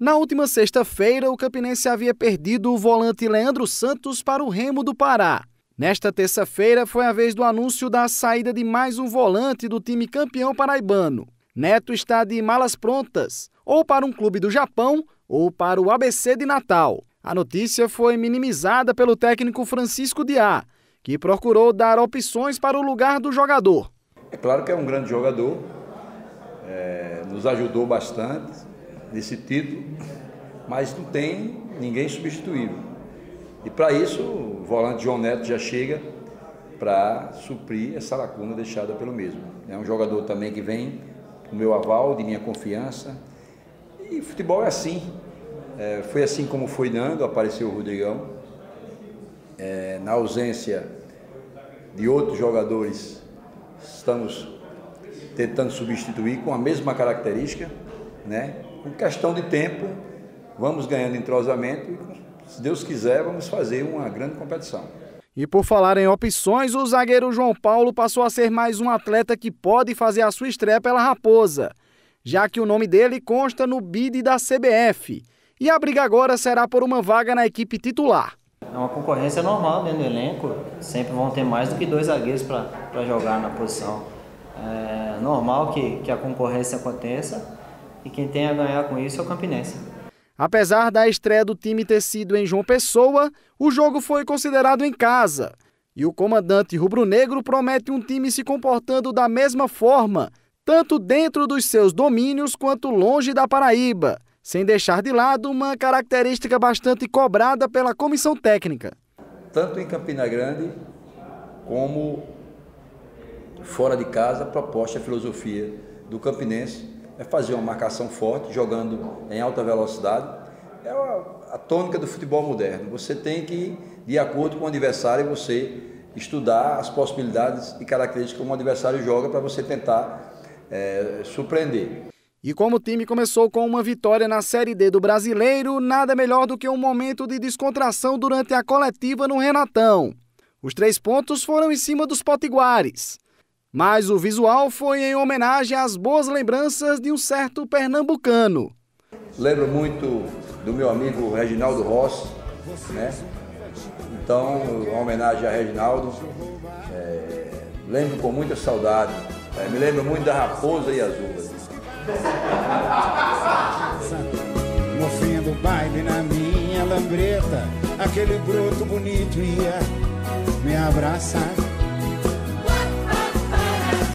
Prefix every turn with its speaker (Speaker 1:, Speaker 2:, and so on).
Speaker 1: Na última sexta-feira, o Campinense havia perdido o volante Leandro Santos para o Remo do Pará. Nesta terça-feira foi a vez do anúncio da saída de mais um volante do time campeão paraibano. Neto está de malas prontas, ou para um clube do Japão ou para o ABC de Natal. A notícia foi minimizada pelo técnico Francisco Diá, que procurou dar opções para o lugar do jogador.
Speaker 2: É claro que é um grande jogador, é, nos ajudou bastante, nesse título, mas não tem ninguém substituível. E para isso, o volante João Neto já chega para suprir essa lacuna deixada pelo mesmo. É um jogador também que vem com meu aval, de minha confiança. E futebol é assim. É, foi assim como foi dando, apareceu o Rodrigão. É, na ausência de outros jogadores, estamos tentando substituir com a mesma característica, né? com questão de tempo, vamos ganhando entrosamento e, se Deus quiser, vamos fazer uma grande competição.
Speaker 1: E por falar em opções, o zagueiro João Paulo passou a ser mais um atleta que pode fazer a sua estreia pela Raposa, já que o nome dele consta no bid da CBF. E a briga agora será por uma vaga na equipe titular.
Speaker 3: É uma concorrência normal dentro do elenco, sempre vão ter mais do que dois zagueiros para jogar na posição. É normal que, que a concorrência aconteça, e quem tem a ganhar com isso é o Campinense.
Speaker 1: Apesar da estreia do time ter sido em João Pessoa, o jogo foi considerado em casa. E o comandante rubro-negro promete um time se comportando da mesma forma, tanto dentro dos seus domínios quanto longe da Paraíba, sem deixar de lado uma característica bastante cobrada pela comissão técnica.
Speaker 2: Tanto em Campina Grande como fora de casa, a proposta e a filosofia do Campinense é fazer uma marcação forte, jogando em alta velocidade. É a, a tônica do futebol moderno. Você tem que de acordo com o adversário você estudar as possibilidades e características como o adversário joga para você tentar é, surpreender.
Speaker 1: E como o time começou com uma vitória na Série D do Brasileiro, nada melhor do que um momento de descontração durante a coletiva no Renatão. Os três pontos foram em cima dos potiguares. Mas o visual foi em homenagem às boas lembranças de um certo pernambucano.
Speaker 2: Lembro muito do meu amigo Reginaldo Rossi, né? Então, uma homenagem a Reginaldo. É, lembro com muita saudade. É, me lembro muito da Raposa e Azul.
Speaker 4: No fim do baile na minha lambreta, aquele broto bonito ia me abraçar